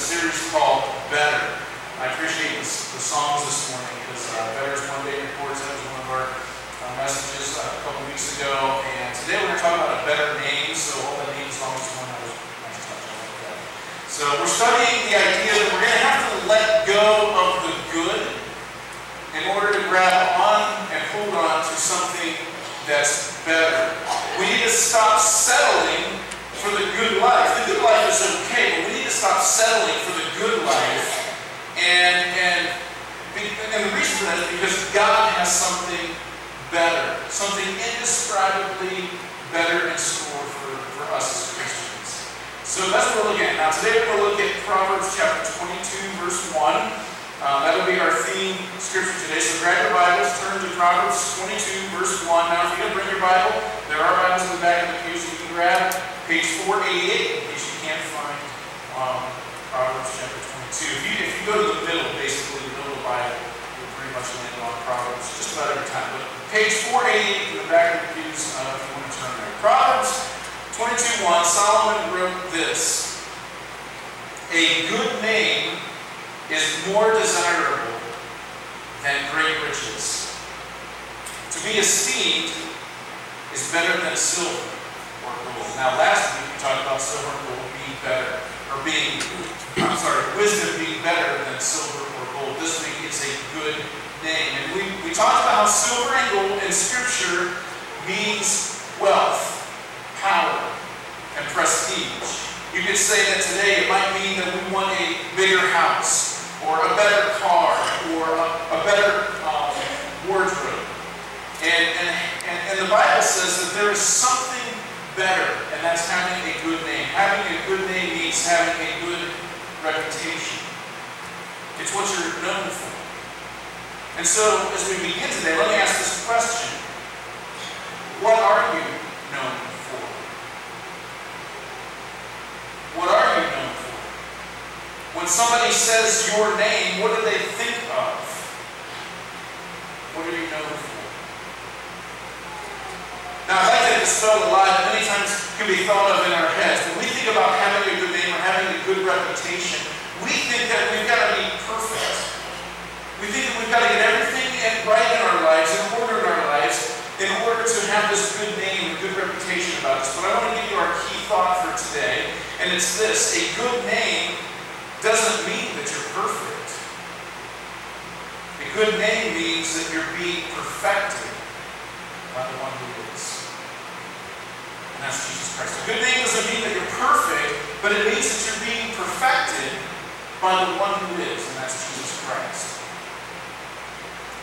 series called Better. I appreciate the, the songs this morning because uh, Better is one day reports. That was one of our uh, messages a couple weeks ago. And today we're going to talk about a better name. So all the name songs this morning, I was nice touch. I like that. So we're studying the idea that we're going to have to let go of the good in order to grab on and hold on to something that's better. We need to stop settling for the good life. The good life is okay, but we need to stop settling for the good life. And, and, and the reason for that is because God has something better, something indescribably better in store for, for us as Christians. So that's what we're looking at. Now today we're going to look at Proverbs chapter 22, verse 1. Um, that'll be our theme scripture today. So grab your Bibles, turn to Proverbs 22, verse 1. Now, if you don't bring your Bible, there are Bibles in the back of the pews you can grab. Page 488, in case you can't find um, Proverbs chapter 22. If you, if you go to the middle, basically, the middle of the Bible, you'll pretty much land on Proverbs just about every time. But page 488 in the back of the pews, uh, if you want to turn there. Proverbs 22, 1, Solomon wrote this. A good name is more desirable than great riches. To be esteemed is better than silver or gold. Now, last week we talked about silver and gold being better, or being, I'm sorry, wisdom being better than silver or gold. This week it's a good name. And we, we talked about how silver and gold in Scripture means wealth, power, and prestige. You could say that today it might mean that we want a bigger house, or a better car, or a, a better um, wardrobe. And, the Bible says that there is something better, and that's having a good name. Having a good name means having a good reputation. It's what you're known for. And so, as we begin today, let me ask this question. What are you known for? What are you known for? When somebody says your name, what do they think of? What are you known for? Now, I like to dispel a lie that many times can be thought of in our heads. When we think about having a good name or having a good reputation, we think that we've got to be perfect. We think that we've got to get everything right in our lives, in order in our lives, in order to have this good name and good reputation about us. But I want to give you our key thought for today, and it's this. A good name doesn't mean that you're perfect. A good name means that you're being perfected by the one who is. And that's Jesus Christ. A good name doesn't mean that you're perfect, but it means that you're being perfected by the one who is, and that's Jesus Christ.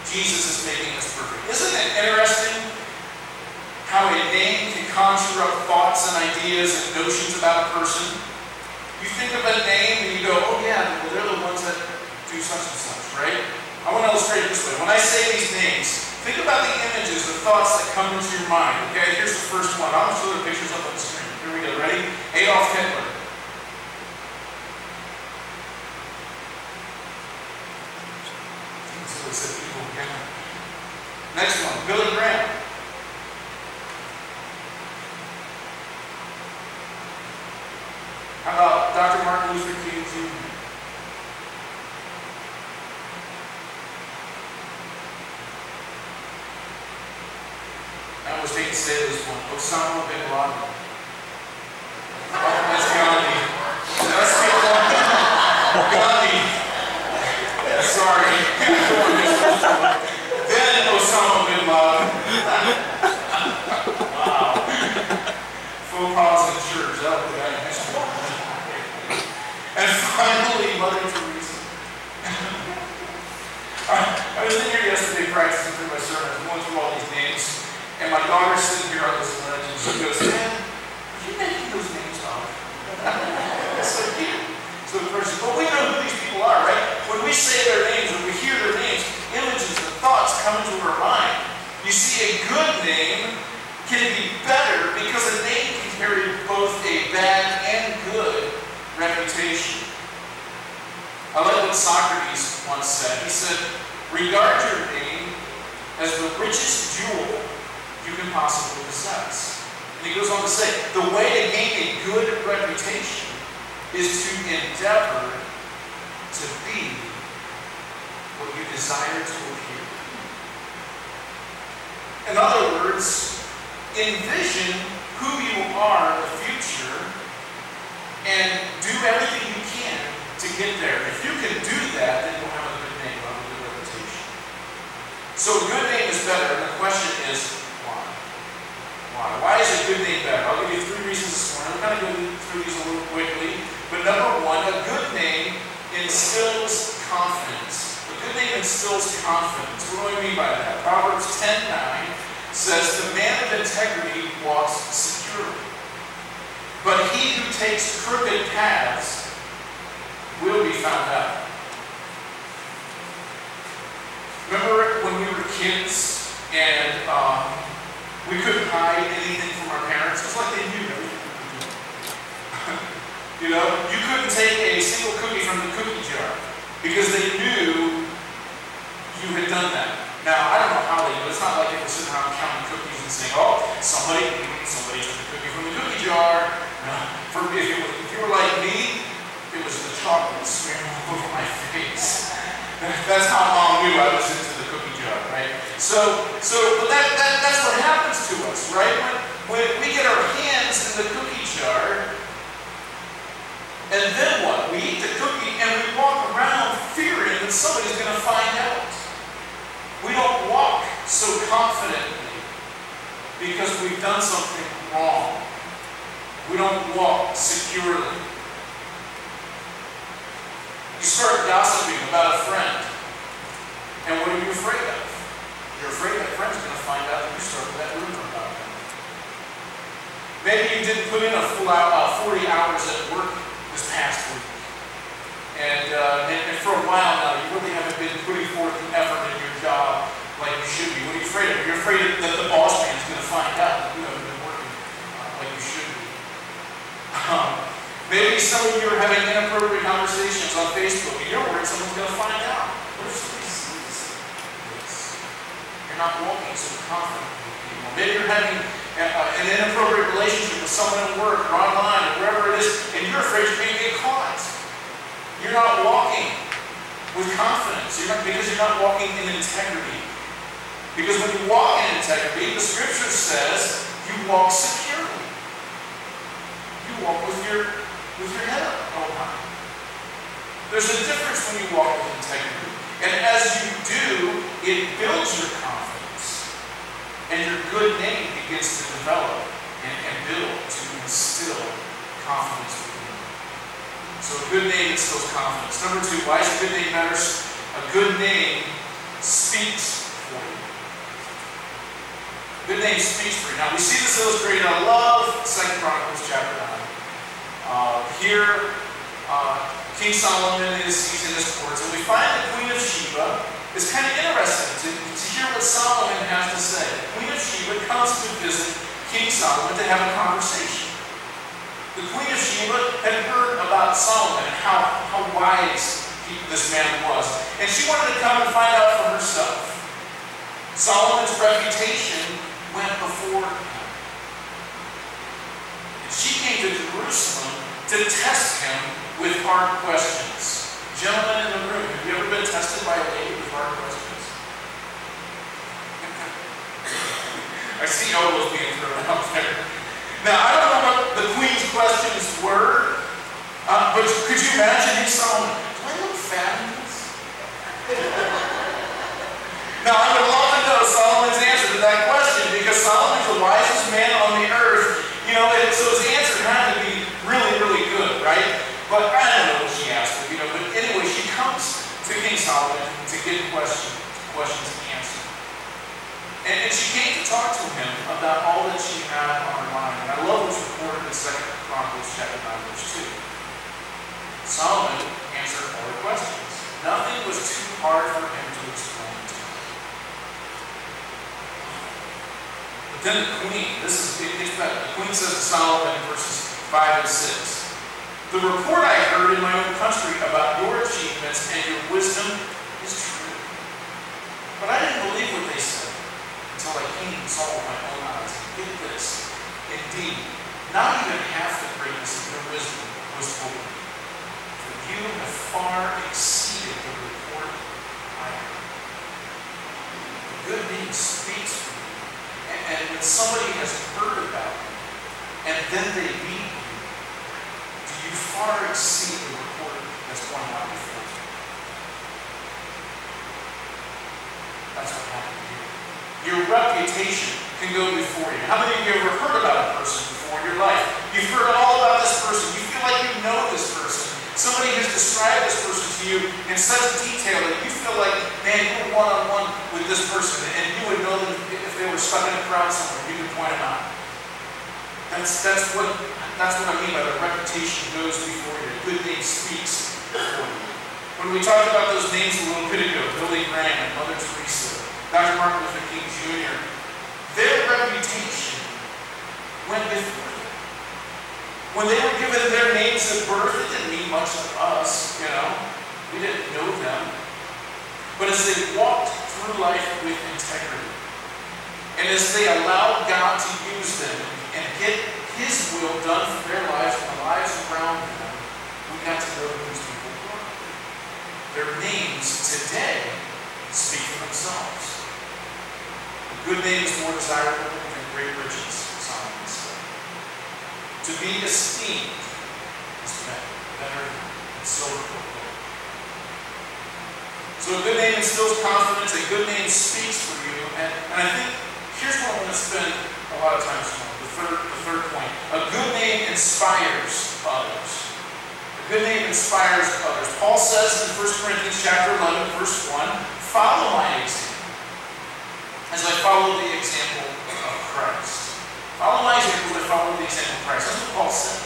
Jesus is making us perfect. Isn't it interesting how a name can conjure up thoughts and ideas and notions about a person? You think of a name and you go, oh yeah, well they're the ones that do such and such, right? I want to illustrate it this way. When I say these names, think about the images, the thoughts that come into your mind. Okay, here's the first one. I'll show the pictures up on the screen. Here we go. Ready? Adolf Hitler. Next one, Billy Graham. How about Dr. Martin Luther King Jr.? I almost hate to say this one. Osama bin Laden. Oh, that's Gandhi. Let's skip one. Gandhi. Sorry. then Osama bin Laden. wow. Faux pas in church. That would be nice. And finally, Mother Teresa. I was in here yesterday practicing for my sermon. I was going through all these names. And my daughter's sitting here on this ledge and she goes, are you making those names up? so cute. So the person, but we know who these people are, right? When we say their names, when we hear their names, images and thoughts come into our mind. You see, a good name can be better because a name can carry both a bad and good reputation. I like what Socrates once said. He said, regard your name as the richest jewel you can possibly possess. And he goes on to say, the way to gain a good reputation is to endeavor to be what you desire to appear. In other words, envision who you are in the future and do everything you can to get there. If you can do that, then you'll have a good name, a good reputation. So a good name is better, and the question is, why? Why? Why is a good name better? I'll give you three this morning. We're going through these a little quickly. But number one, a good name instills confidence. A good name instills confidence. What do I mean by that? Proverbs 10 9 says, The man of integrity walks securely. But he who takes crooked paths will be found out. Remember when we were kids and um, we couldn't hide anything from our parents? It's like they knew you know, you couldn't take a single cookie from the cookie jar because they knew you had done that. Now, I don't know how they do it. It's not like they were sitting around counting cookies and saying, oh, somebody, somebody took a cookie from the cookie jar. No. For if you, if you were like me, it was the chocolate smearing all over my face. That's how mom knew I was into the cookie jar, right? So, so, but that, that, that's what happens to us, right? When, when we get our hands in the cookie jar, and then what? We eat the cookie and we walk around fearing that somebody's going to find out. We don't walk so confidently because we've done something wrong. We don't walk securely. You start gossiping about a friend. And what are you afraid of? You're afraid that friend's going to find out that you started that rumor about them. Maybe you didn't put in a full hour, uh, 40 hours at work this past week. And, uh, and, and, for a while now, you really haven't been putting forth the effort in your job like you should be. What are you afraid of? You're afraid that the boss man is going to find out that you haven't been working uh, like you should be. Um, Maybe some of you are having inappropriate conversations on Facebook and you're worried someone's going to find out. What if somebody sees this? You're not walking so confidently with people. Maybe you're having uh, an inappropriate relationship with someone at work or online or wherever it is, and you're afraid you're going to get caught. You're not walking with confidence you're not, because you're not walking in integrity. Because when you walk in integrity, the scripture says you walk securely. You walk with your with your head up oh held high. There's a difference when you walk with integrity. And as you do, it builds your confidence. And your good name begins to develop and, and build to instill confidence. So a good name instills confidence. Number two, why is a good name matters? A good name speaks for you. Good name speaks for you. Now we see this illustrated. I love Second Chronicles chapter 9. Uh, here, uh, King Solomon is he's in his courts, and we find the Queen of Sheba is kind of interesting to, to hear what Solomon has to say. The Queen of Sheba comes to visit King Solomon to have a conversation. The Queen of Sheba had heard about Solomon and how, how wise he, this man was. And she wanted to come and find out for herself. Solomon's reputation went before him. And she came to Jerusalem to test him with hard questions. Gentlemen in the room, have you ever been tested by a lady with hard questions? I see elbows being thrown out there. Now, I don't know what the queen's questions were, uh, but could you imagine him Solomon? Do I look this? now, I would love to know Solomon's answer to that question because Solomon's the wisest man on the earth. You know, and so his answer had to be really, really good, right? But I don't know what she asked you know. But anyway, she comes to King Solomon to get questions, questions. And, and she came to talk to him about all that she had on her mind. And I love what's recorded in 2 Chronicles chapter 9, verse 2. Solomon answered all her questions. Nothing was too hard for him to explain to her. But then the queen, this is, it, better. The queen says to Solomon in verses 5 and 6. The report I heard in my own country about your achievements and your wisdom is true. But I didn't believe what they said I came and saw with my own eyes. Get this. Indeed, not even half the greatness of your wisdom was me. For you have far exceeded the report I heard. Good name speaks for you. And, and when somebody has heard about you, and then they meet you, do you far exceed the report that's going out before you? That's what happened. Your reputation can go before you. How many of you ever heard about a person before in your life? You've heard all about this person. You feel like you know this person. Somebody has described this person to you in such detail that you feel like, man, you're one-on-one with this person, and you would know them if they were stuck in a crowd somewhere. You could point them out. That's, that's, what, that's what I mean by the reputation goes before you. A good name speaks before you. When we talked about those names a little bit ago, Billy Graham and Mother Teresa, Dr. Martin Luther King Jr., their reputation went before them. When they were given their names at birth, it didn't mean much to us, you know. We didn't know them. But as they walked through life with integrity, and as they allowed God to use them and get His will done for their lives and the lives around them, we got to know these people were. Their names today speak for themselves. A good name is more desirable than great riches, Solomon said. To be esteemed is better, better than silver or gold. So a good name instills confidence, a good name speaks for you, and, and I think here's what I'm going to spend a lot of time on. The third, the third point. A good name inspires others. A good name inspires others. Paul says in 1 Corinthians chapter 11, verse 1, follow my example as I follow the example of Christ. Follow my example as I follow the example of Christ. That's what Paul said.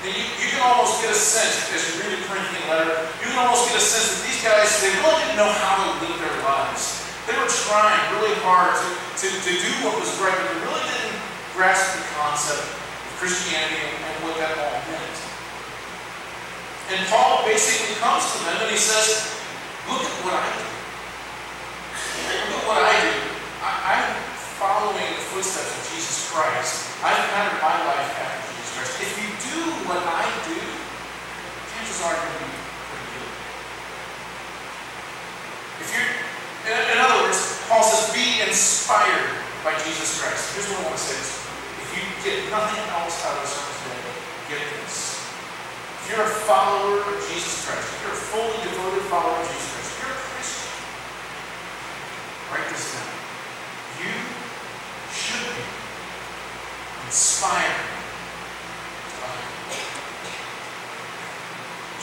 And you, you can almost get a sense, as you read the Corinthian letter, you can almost get a sense that these guys, they really didn't know how to live their lives. They were trying really hard to, to, to do what was right, but they really didn't grasp the concept of Christianity and, and what that all meant. And Paul basically comes to them and he says, Look at what I do. Look at what I do. I, I'm following the footsteps of Jesus Christ. I've patterned my life after Jesus Christ. If you do what I do, chances are going to be pretty good. If you're, in, in other words, Paul says, be inspired by Jesus Christ. Here's what I want to say. If you get nothing else out of the sermon today, get this. If you're a follower of Jesus Christ, if you're a fully devoted follower of Jesus Christ, if you're a Christian, write this down. You should be inspired to.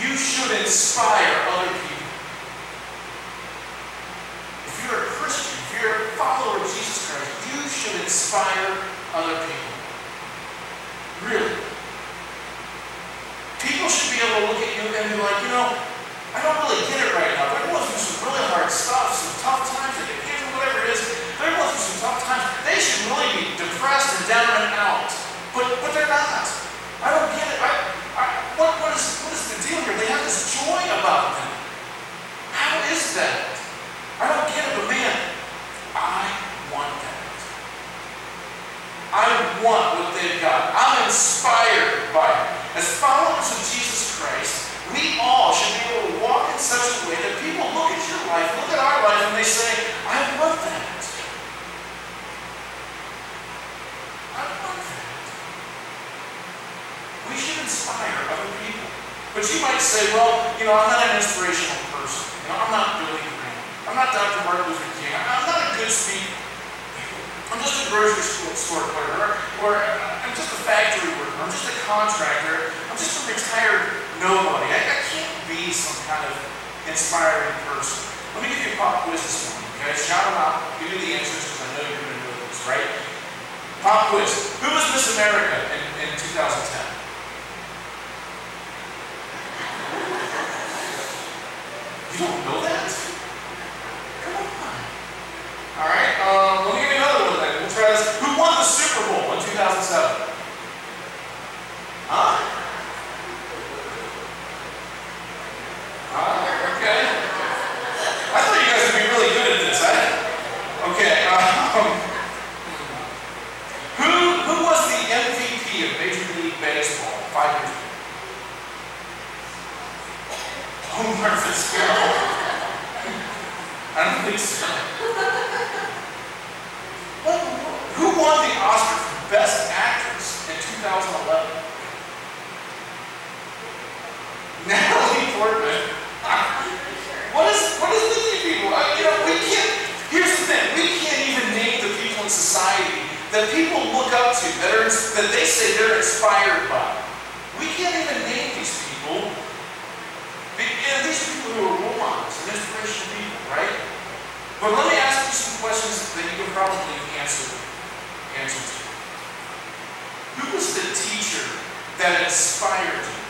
You should inspire other people. If you're a Christian, if you're a follower of Jesus Christ, you should inspire other people. Really. People should be able to look at you and be like, you know, I don't really get it right now. They're going through some really hard stuff, some tough times, whatever it is. They're going through some tough times. They should really be depressed and down and out. But but they're not. I don't get it. I, I, what, what, is, what is the deal here? They have this joy about them. How is that? I don't get it, but man, I want that. I want what they've got. I'm inspired by it. As followers of Jesus Christ, we all should be able to walk in such a way that people look at your life, look at our life, and they say, I want that. I want that. We should inspire other people. But you might say, well, you know, I'm not an inspirational person. You know, I'm not Billy Graham. I'm not Dr. Martin Luther King. I'm not a good speaker. I'm just a grocery store clerk, or, or I'm just a factory worker. I'm just a contractor. I'm just a retired nobody. I, I can't be some kind of inspiring person. Let me give you a pop quiz this morning, okay? Shout them out. Give me the answers because I know you're going to know this, right? Pop quiz. Who was Miss America in, in 2010? You don't know that? Come on. All right. Um, let me give you another one then. We'll try this. Who won the Super Bowl in 2007? Huh? Uh, okay. I thought you guys would be really good at this. Huh? Okay. Um, who who was the Baseball five years ago? Oh, Martha Fitzgerald. I don't think so. Who won the Oscar for Best Actress in 2011? Natalie Portman. What is what is the people? I, you know, we can't. Here's the thing: we can't even name the people in society that people look up to, that are that they say they're inspired by. We can't even name these people. And these people who are role models and inspirational people, right? But let me ask you some questions that you can probably answer answer to. Who was the teacher that inspired you?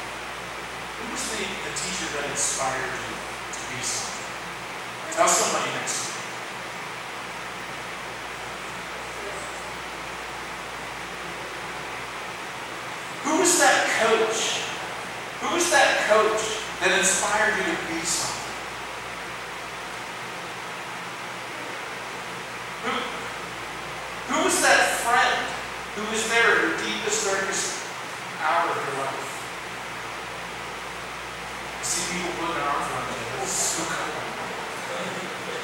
Who was the, the teacher that inspired you to be something? Tell somebody next to you. Who was that coach? Who was that coach that inspired you to be something? Who, who was that friend who was there in the deepest, darkest hour of your life? I see people putting their arms around me. That's so cool.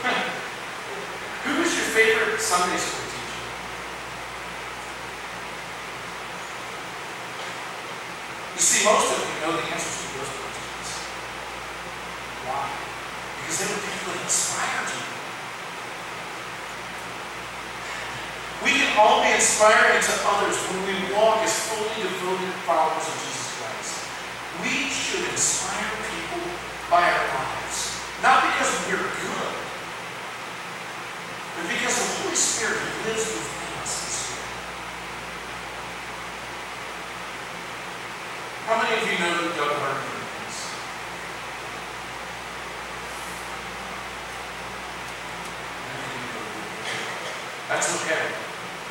who was your favorite Sunday school teacher? You see, most of you know the answers to those questions. Why? Because they were people that inspired you. We can all be inspiring to others when we walk as fully devoted followers of Jesus Christ. We should inspire people by our lives. Not because we're good, but because the Holy Spirit lives within us this way. How many of you know Doug Hartman is? Many of you know who he is. That's okay.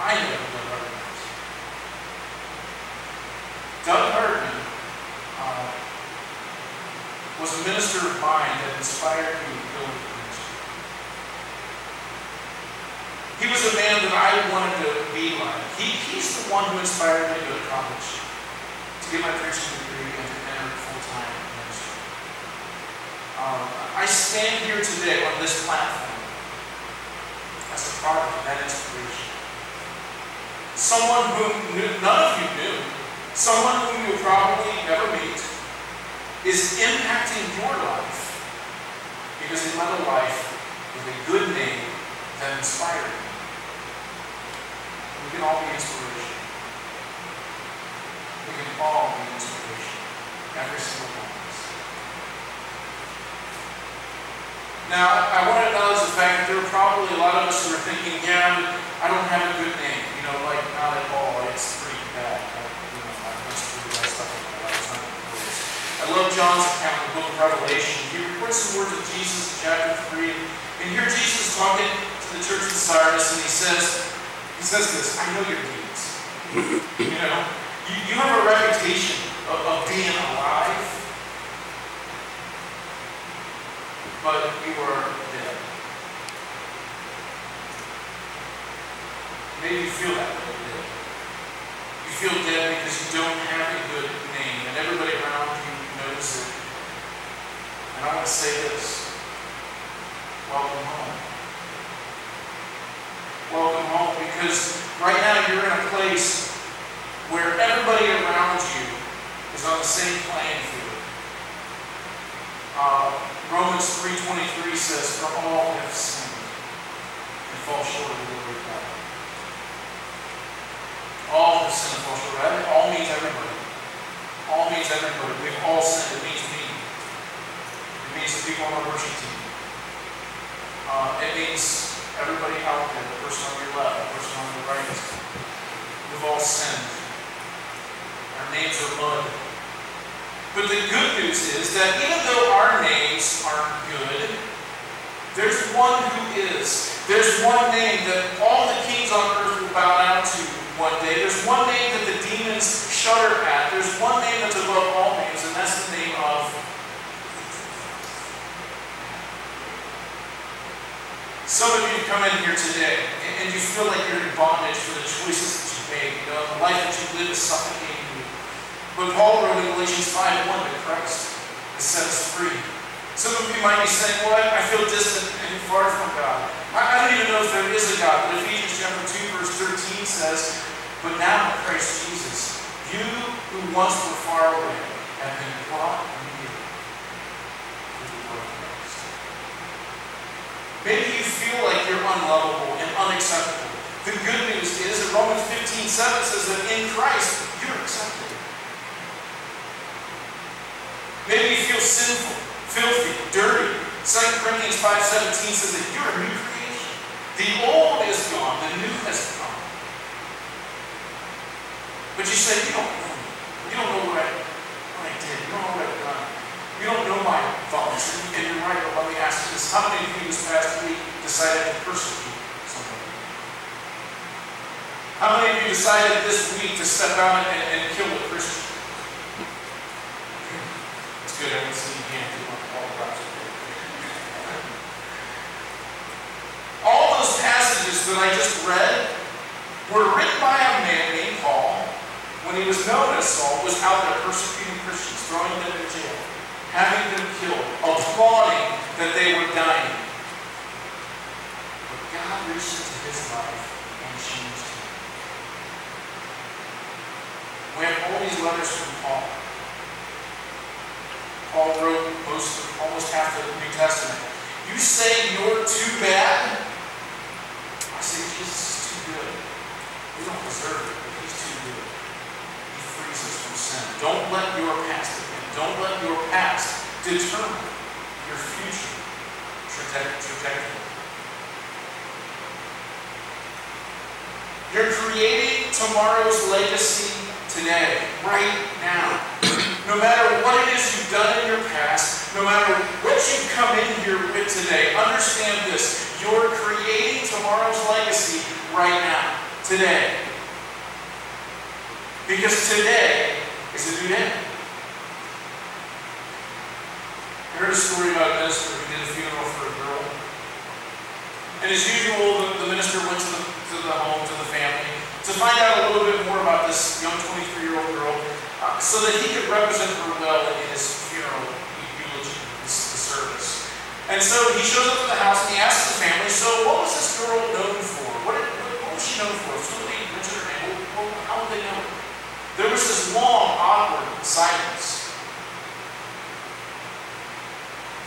I who Doug Hartman is. Doug Hartman uh, was a minister of mine that inspired me to build into ministry. He was a man that I wanted to be like. He, he's the one who inspired me to go to college, to get my preaching degree, and to enter full-time ministry. Um, I stand here today on this platform product of that inspiration. Someone whom none of you knew, someone whom you'll probably never meet, is impacting your life because he led a life with a good name that inspired you. We can all be inspiration. We can all be inspiration. Every single one of us. Now, I want to acknowledge the fact that there are probably a lot of us who are thinking, yeah, I don't have a good name. You know, like, not at all. It's pretty bad. I, you know, I in. I love John's account in the book of Revelation. He records some words of Jesus in chapter 3. And here Jesus is talking to the church of Sardis, and he says, he says this, I know your deeds. you know, you, you have a reputation of, of being alive, but you were dead. Maybe you feel that way today. You feel dead because you don't have a good name, and everybody around you knows it. And I want to say this. Welcome home. Welcome home because right now you're in a place where everybody around you is on the same playing field. Uh, Romans 3.23 says, For all have sinned and fall short of the glory of God. All have sinned and fall short. That all means everybody. All means everybody. We've all sinned. It means me. It means the people on our worship team. Uh, it means everybody out there, the person on your left, the person on your right. We've all sinned. Our names are mud. But the good news is that even though our names aren't good, there's one who is. There's one name that all the kings on earth will bow down to one day. There's one name that the demons shudder at. There's one name that's above all names, and that's the name of Some of you come in here today and, you feel like you're in bondage for the choices that you made. You know, the life that you live is suffocating. But Paul wrote in Galatians 5 1 that Christ has set us free. Some of you might be saying, well, I feel distant and far from God. I don't even know if there is a God. But Ephesians chapter 2, verse 13 says, But now in Christ Jesus, you who once were far away have been brought near through the blood of Christ. Maybe you feel like you're unlovable and unacceptable. The good news is that Romans 15, 7 says that in Christ, you're accepted. Maybe you feel sinful filthy, dirty. 2 Corinthians 5.17 says that you're a new creation. The old is gone, the new has come. But you say, you don't know me. You don't know what I, what I did. You don't know what I've done. You don't know my thoughts. And you're right, but let me ask you this. How many of you this past week decided to persecute somebody? How many of you decided this week to step out and, and kill a Christian? Good. I don't see you can't do All those passages that I just read were written by a man named Paul when he was known as Saul, was out there persecuting Christians, throwing them in jail, having them killed, applauding that they were dying. But God reached into his life and changed him. We have all these letters from Paul. Paul wrote most almost half the New Testament. You say you're too bad? I say Jesus is too good. We don't deserve it, but he's too good. He frees us from sin. Don't let your past depend. Don't let your past determine your future trajectory. You're creating tomorrow's legacy today, right now. No matter what it is you've done in your past, no matter what you've come in here with today, understand this. You're creating tomorrow's legacy right now, today. Because today is a new day. I heard a story about a minister who did a funeral for a girl. And as usual, the, the minister went to the, to the home, to the family, to find out a little bit more about this young 23-year-old girl uh, so that he could represent her well in his funeral eulogy, the service. And so he shows up at the house and he asks the family, so what was this girl known for? What, did, what was she known for? If somebody mentioned her name, well, how would they know There was this long, awkward silence.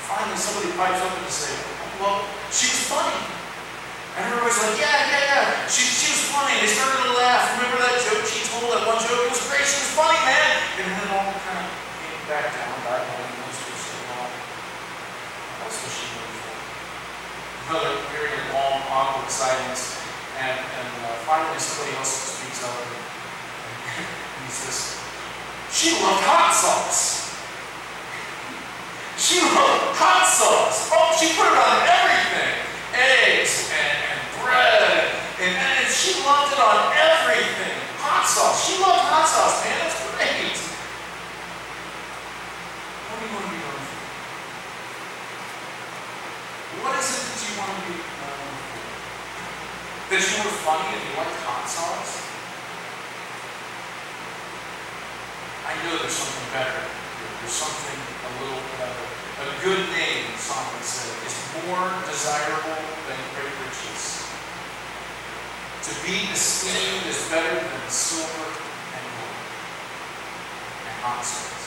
Finally, somebody pipes up and says, well, she was funny. And everybody's like, yeah, yeah, yeah. She, she was funny. They started to laugh. Remember that joke she told? That one joke? It was great. She was funny, man. And then it all kind of came back down, back home. Most people said, well, that's what she known for. Another very long, awkward silence. And, and uh, finally, somebody else speaks up and he says, she loved hot sauce. She loved hot sauce. Oh, she put it on everything eggs and, and bread, and, and, she loved it on everything. Hot sauce. She loved hot sauce, man. That's great. What do you want to be known for? What is it that you want to be known for? That you were funny and you liked hot sauce? I know there's something better. There's something a little better. A good name, Solomon said, is more desirable than great riches. To be esteemed is better than silver and gold and hot